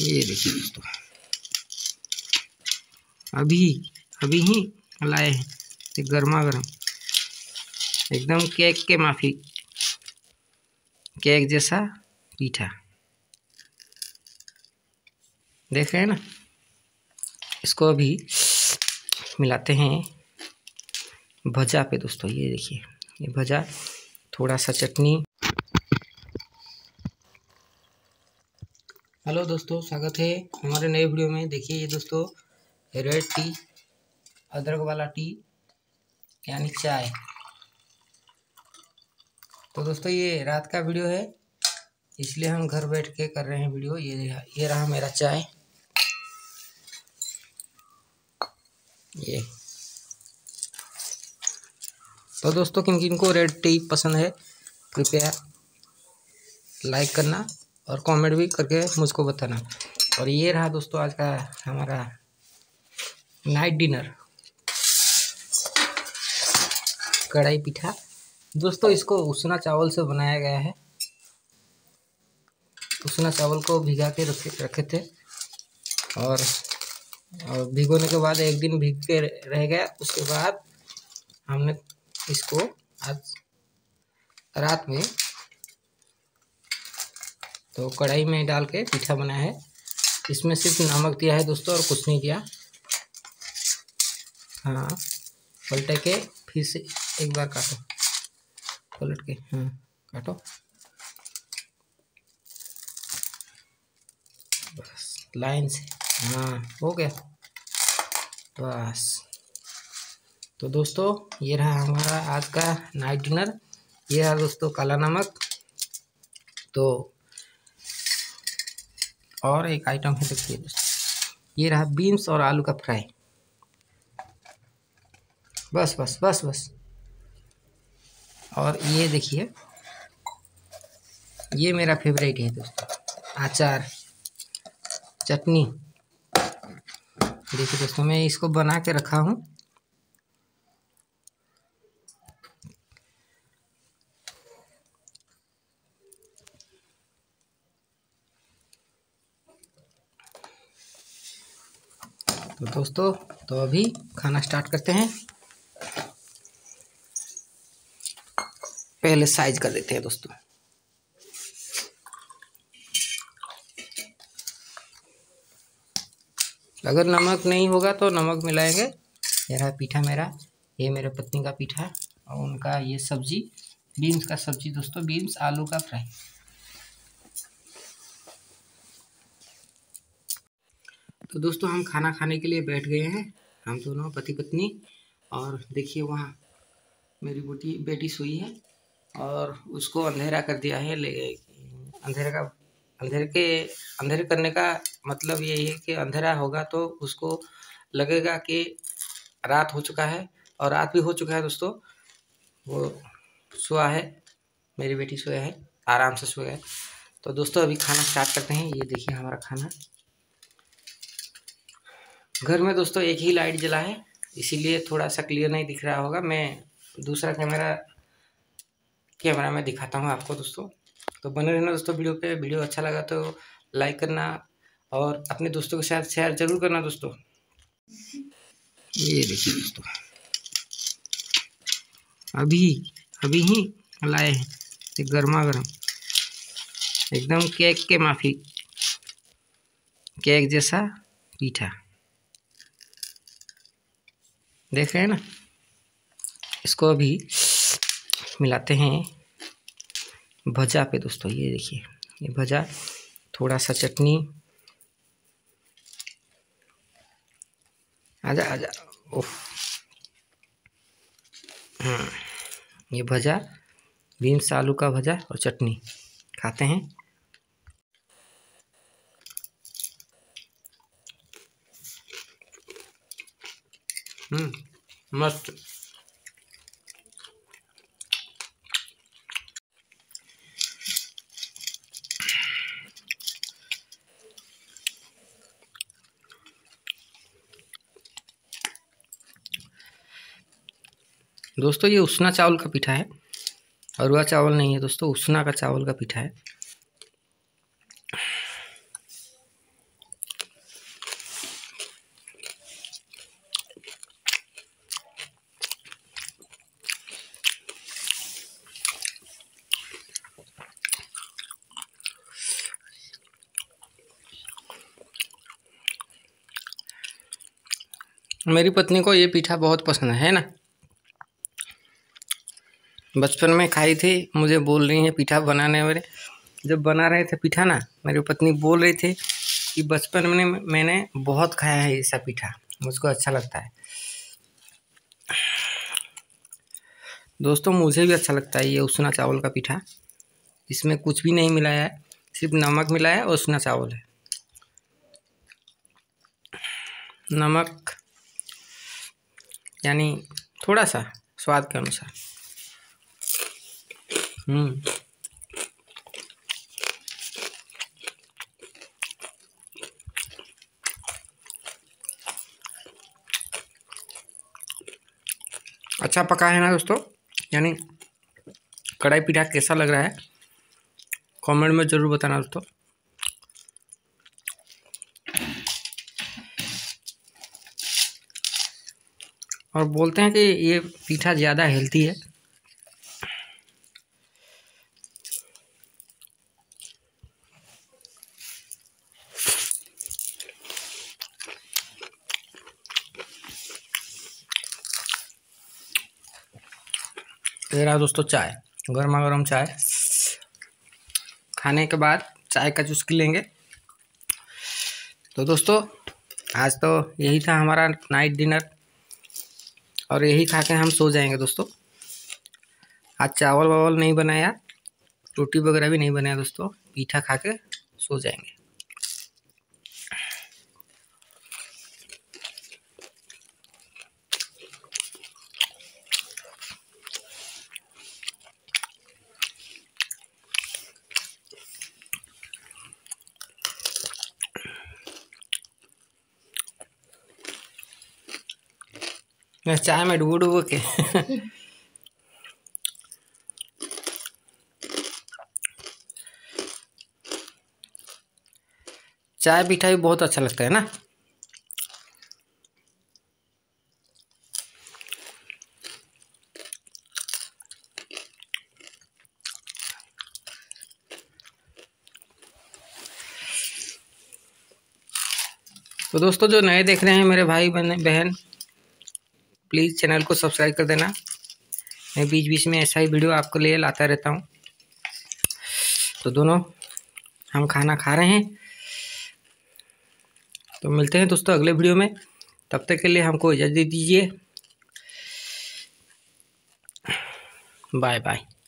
ये देखिए दोस्तों। अभी अभी ही लाए हैं गर्मा गर्म एकदम केक के माफ़ी। केक जैसा पीठा। देख रहे हैं ना? इसको अभी मिलाते हैं भजा पे दोस्तों, ये देखिए। ये भजा, थोड़ा सा चटनी। हेलो दोस्तों, स्वागत है हमारे नए वीडियो में। देखिए ये दोस्तों, रेड टी, अदरक वाला टी, यानी चाय। तो दोस्तों, ये रात का वीडियो है, इसलिए हम घर बैठ के कर रहे हैं वीडियो। ये ये रहा मेरा चाय। ये। तो दोस्तों किन किन को रेड टी पसंद है, कृपया लाइक करना। और कमेंट भी करके मुझको बताना। और ये रहा दोस्तों आज का हमारा नाइट डिनर कढ़ाई पिठा। दोस्तों इसको उसना चावल से बनाया गया है। उसना चावल को भिगा के रखे रखे थे। और और भिगोने के बाद एक दिन भीग के रह गया। उसके बाद हमने इसको आज रात में तो कढ़ाई में डाल के पीठा बनाया है। इसमें सिर्फ़ नमक दिया है दोस्तों और कुछ नहीं दिया हाँ पलटे के फिर से एक बार काटो। पलट के हाँ काटो। बस, लाइन से हाँ हो गया। बस। तो दोस्तों, ये रहा हमारा आज का नाइट डिनर। ये रहा दोस्तों काला नमक। तो और एक आइटम है देखिए ये रहा बीन्स और आलू का फ्राई। बस बस बस बस। और ये देखिए, ये मेरा फेवरेट है दोस्तों। अचार, चटनी। देखिए दोस्तों, मैं इसको बना के रखा हूँ। तो दोस्तों तो अभी खाना स्टार्ट करते हैं। पहले साइज़ कर देते हैं दोस्तों। अगर नमक नहीं होगा तो नमक मिलाएँगे। ये रहा पीठा मेरा, ये मेरे पत्नी का पीठा और उनका ये सब्ज़ी बीन्स का सब्ज़ी दोस्तों बीन्स आलू का फ्राई तो दोस्तों, हम खाना खाने के लिए बैठ गए हैं। हम दोनों पति पत्नी और देखिए वहाँ मेरी बेटी बेटी सोई है और उसको अंधेरा कर दिया है, ले अंधेरे का, अंधेरे के, अंधेरे करने का मतलब यही है कि अंधेरा होगा तो उसको लगेगा कि रात हो चुका है और रात भी हो चुका है दोस्तों। वो सोया है, मेरी बेटी सोया है, आराम से सोया है। तो दोस्तों, अभी खाना स्टार्ट करते हैं। ये देखिए हमारा खाना। घर में दोस्तों एक ही लाइट जला है, इसीलिए थोड़ा सा क्लियर नहीं दिख रहा होगा। मैं दूसरा कैमरा कैमरा में दिखाता हूँ आपको दोस्तों। तो बने रहना दोस्तों वीडियो पे। वीडियो अच्छा लगा तो लाइक करना और अपने दोस्तों के साथ शेयर ज़रूर करना दोस्तों। ये देखिए दोस्तों। अभी अभी ही लाए हैं गर्मा गर्म एकदम केक के माफ़ी। केक जैसा पीठा। देख रहे हैं ना? इसको अभी मिलाते हैं। भजा पे दोस्तों, ये देखिए। ये भजा, थोड़ा सा चटनी। आजा आजा। ओह। हाँ ये भजा, बीन्स आलू का भजा और चटनी। खाते हैं। मस्त। दोस्तों, ये उसना चावल का पीठा है अरुआ चावल नहीं है दोस्तों उसना का चावल का पीठा है। मेरी पत्नी को ये पीठा बहुत पसंद है ना? बचपन में खाई थी, मुझे बोल रही है पीठा बनाने मेरे। जब बना रहे थे पीठा ना, मेरी पत्नी बोल रही थी कि बचपन में मैंने बहुत खाया है ऐसा पीठा, मुझको अच्छा लगता है। दोस्तों, मुझे भी अच्छा लगता है ये उसना चावल का पीठा। इसमें कुछ भी नहीं मिलाया है, सिर्फ़ नमक मिलाया है और उसना चावल है। नमक यानी थोड़ा सा स्वाद के अनुसार। हम्म। अच्छा पका है ना दोस्तों? यानी कढ़ाई पीठा कैसा लग रहा है? कमेंट में ज़रूर बताना दोस्तों। और बोलते हैं कि ये पीठा ज़्यादा हेल्थी है। ये रहा दोस्तों चाय, गर्मा गर्म चाय। खाने के बाद चाय का चुस्की लेंगे। तो दोस्तों, आज तो यही था हमारा नाइट डिनर और यही खा के हम सो जाएँगे दोस्तों। आज चावल वावल नहीं बनाया, रोटी वगैरह भी नहीं बनाया दोस्तों पीठा खा के सो जाएँगे। चाय में डूबो डूबो के। चाय पीठा भी बहुत अच्छा लगता है ना? तो दोस्तों जो नए देख रहे हैं मेरे भाई बहन प्लीज़ चैनल को सब्सक्राइब कर देना। मैं बीच बीच में ऐसा ही वीडियो आपको लिए लाता रहता हूँ। तो दोनों, हम खाना खा रहे हैं। तो मिलते हैं दोस्तों अगले वीडियो में। तब तक के लिए हमको इजाज़त दीजिए। Bye bye